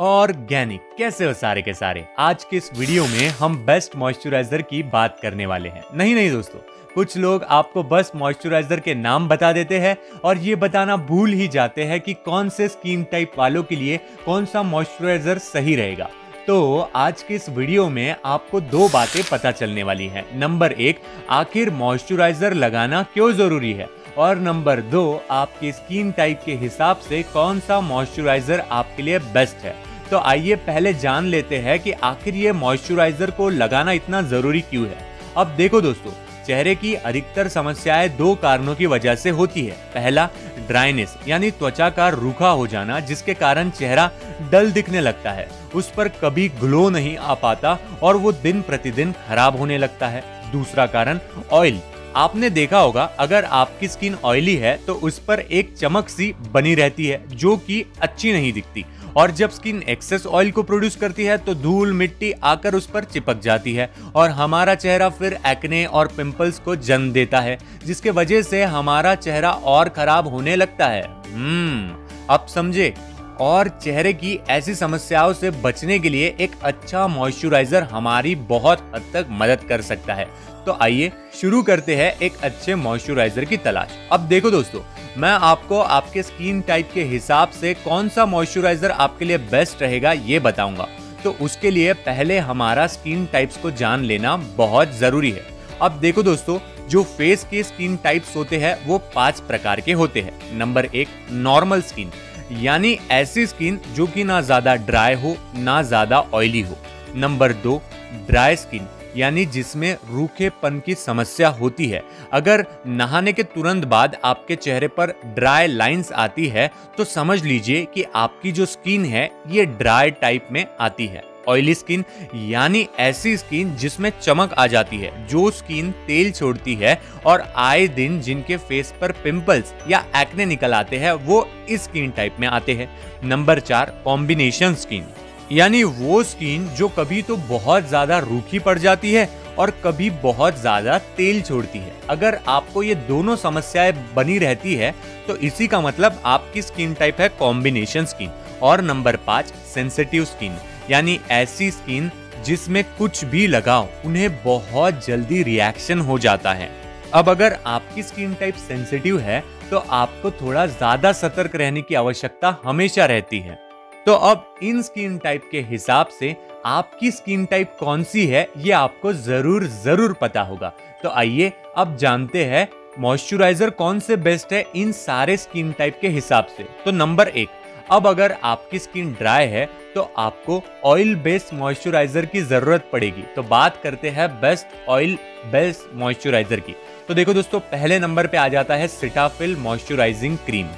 Organic. कैसे हो सारे के सारे? आज के इस वीडियो में हम बेस्ट मॉइस्चराइजर की बात करने वाले हैं। नहीं नहीं दोस्तों, कुछ लोग आपको बस मॉइस्चराइजर के नाम बता देते हैं और ये बताना भूल ही जाते हैं कि कौन से स्किन टाइप वालों के लिए कौन सा मॉइस्चराइजर सही रहेगा। तो आज के इस वीडियो में आपको दो बातें पता चलने वाली हैं। नंबर एक, आखिर मॉइस्चराइजर लगाना क्यों ज़रूरी है? और नंबर दो, आपके स्किन टाइप के हिसाब से कौन सा मॉइस्चराइजर आपके लिए बेस्ट है? तो आइए पहले जान लेते हैं कि आखिर ये मॉइस्चराइजर को लगाना इतना ज़रूरी क्यों है। अब देखो दोस्तों, चेहरे की अधिकतर समस्याएँ दो कारणों की वजह से होती है। पहला ड्राइनेस यानी त्वचा का रूखा हो जाना, जिसके कारण चेहरा डल दिखने लगता है। उस पर कभी ग्लो नहीं आ पाता और वो दिन प्रतिदिन खराब होने लगता है। दूसरा कारण ऑयल आपने देखा होगा, अगर आपकी स्किन ऑयली है तो उस पर एक चमक सी बनी रहती है, जो कि अच्छी नहीं दिखती। और जब स्किन एक्सेस ऑयल को प्रोड्यूस करती है तो धूल, मिट्टी आकर उस पर चिपक जाती है और हमारा चेहरा फिर एक्ने और पिंपल्स को जन्म देता है, जिसके वजह से हमारा चेहरा और खराब होने लगता है। हम्म अब समझे और चेहरे की ऐसी समस्याओं से बचने के लिए एक अच्छा मॉइस्चराइजर हमारी बहुत हद तक मदद कर सकता है। तो आइए शुरू करते हैं एक अच्छे मॉइस्चराइजर की तलाश। अब देखो दोस्तों, मैं आपको आपके स्किन टाइप के हिसाब से कौन सा मॉइस्चराइजर आपके लिए बेस्ट रहेगा ये बताऊँगा। तो उसके लिए पहले हमारा स्किन टाइप्स को जान लेना बहुत ज़रूरी है। अब देखो दोस्तों, जो फेस के स्किन टाइप्स होते हैं, वो पाँच प्रकार के होते हैं। नंबर एक नॉर्मल स्किन यानी ऐसी स्किन जो कि ना ज़्यादा ड्राई हो, ना ज़्यादा ऑयली हो। नंबर दो, ड्राई स्किन, यानी जिसमें रूखेपन की समस्या होती है। अगर नहाने के तुरंत बाद आपके चेहरे पर ड्राई लाइंस आती है तो समझ लीजिए कि आपकी जो स्किन है, ये ड्राई टाइप में आती है। ऑयली स्किन यानी ऐसी स्किन जिसमें चमक आ जाती है, जो स्किन तेल छोड़ती है और आए दिन जिनके फेस पर पिंपल्स या एक्ने निकल आते हैं, वो इस स्किन टाइप में आते हैं। नंबर चार कॉम्बिनेशन स्किन यानी वो स्किन जो कभी तो बहुत ज़्यादा रूखी पड़ जाती है और कभी बहुत ज़्यादा तेल छोड़ती है। अगर आपको ये दोनों समस्याएँ बनी रहती है तो इसी का मतलब आपकी स्किन टाइप है कॉम्बिनेशन स्किन और नंबर पाँच सेंसिटिव स्किन यानी ऐसी स्किन जिसमें कुछ भी लगाओ, उन्हें बहुत जल्दी रिएक्शन हो जाता है। अब अगर आपकी स्किन टाइप सेंसिटिव है तो आपको थोड़ा ज़्यादा सतर्क रहने की आवश्यकता हमेशा रहती है। तो अब इन स्किन टाइप के हिसाब से आपकी स्किन टाइप कौन सी है, ये आपको ज़रूर ज़रूर पता होगा। तो आइए अब जानते हैं मॉइस्चराइजर कौन से बेस्ट है इन सारे स्किन टाइप के हिसाब से। तो नंबर एक, अब अगर आपकी स्किन ड्राई है तो आपको ऑयल बेस्ड मॉइस्चराइजर की ज़रूरत पड़ेगी। तो बात करते हैं बेस्ट ऑयल बेस्ड मॉइस्चराइजर की। तो देखो दोस्तों, पहले नंबर पे आ जाता है सिटाफिल मॉइस्चराइजिंग क्रीम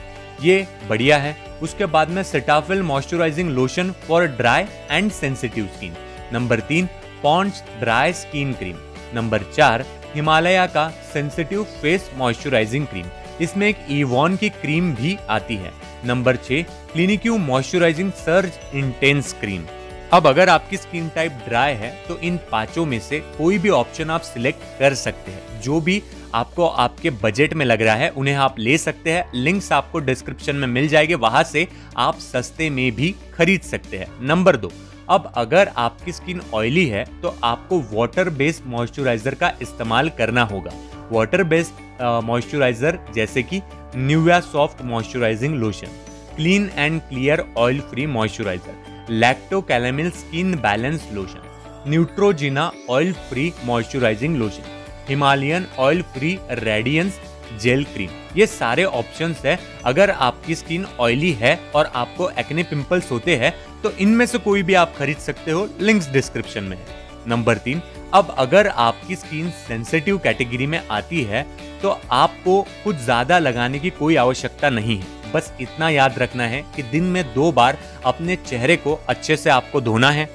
ये बढ़िया है। उसके बाद में Cetaphil moisturizing lotion for dry and sensitive skin number तीन Pond's dry skin cream number चार हिमालय का सेंसिटिव फेस मॉइस्चराइजिंग क्रीम इसमें एक ईवॉन की क्रीम भी आती है. नंबर छह Clinique moisturizing surge intense cream अब अगर आपकी स्किन टाइप ड्राई है तो इन पाँचों में से कोई भी ऑप्शन आप सिलेक्ट कर सकते हैं. जो भी आपको आपके बजट में लग रहा है, उन्हें आप ले सकते हैं। लिंक्स आपको डिस्क्रिप्शन में मिल जाएँगे, वहाँ से आप सस्ते में भी खरीद सकते हैं। नंबर दो, अब अगर आपकी स्किन ऑयली है तो आपको वाटर बेस्ड मॉइस्चराइजर का इस्तेमाल करना होगा। वाटर बेस्ड मॉइस्चराइजर जैसे कि Nivea soft moisturizing lotion clean and clear oil free moisturizer Lacto Calamine skin balance lotion Neutrogena oil free moisturizing lotion Himalayan oil free radiance gel cream. ये सारे options है। अगर आपकी स्किन ऑयली है और आपको एक्ने पिंपल्स होते हैं तो इनमें से कोई भी आप खरीद सकते हो। लिंक्स डिस्क्रिप्शन में है। नंबर तीन, अब अगर आपकी स्किन सेंसिटिव कैटेगरी में आती है तो आपको कुछ ज़्यादा लगाने की कोई आवश्यकता नहीं है। बस इतना याद रखना है कि दिन में दो बार अपने चेहरे को अच्छे से आपको धोना है।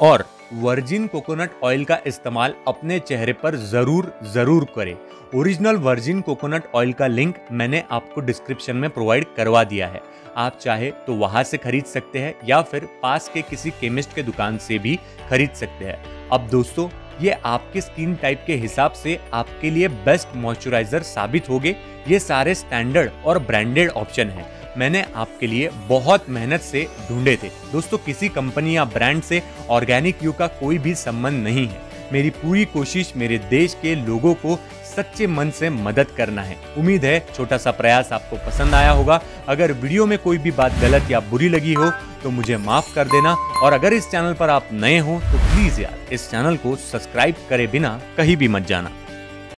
और वर्जिन कोकोनट ऑयल का इस्तेमाल अपने चेहरे पर ज़रूर ज़रूर करें। ओरिजिनल वर्जिन कोकोनट ऑयल का लिंक मैंने आपको डिस्क्रिप्शन में प्रोवाइड करवा दिया है। आप चाहे तो वहाँ से खरीद सकते हैं या फिर पास के किसी केमिस्ट के दुकान से भी खरीद सकते हैं। अब दोस्तों, ये आपके स्किन टाइप के हिसाब से आपके लिए बेस्ट मॉइस्चराइजर साबित होंगे। ये सारे स्टैंडर्ड और ब्रांडेड ऑप्शन है। मैंने आपके लिए बहुत मेहनत से ढूंढे थे। दोस्तों, किसी कंपनी या ब्रांड से ऑर्गेनिक यू का कोई भी संबंध नहीं है। मेरी पूरी कोशिश मेरे देश के लोगों को सच्चे मन से मदद करना है। उम्मीद है छोटा सा प्रयास आपको पसंद आया होगा। अगर वीडियो में कोई भी बात गलत या बुरी लगी हो तो मुझे माफ़ कर देना। और अगर इस चैनल पर आप नए हो तो प्लीज़ यार, इस चैनल को सब्सक्राइब करे बिना कहीं भी मत जाना।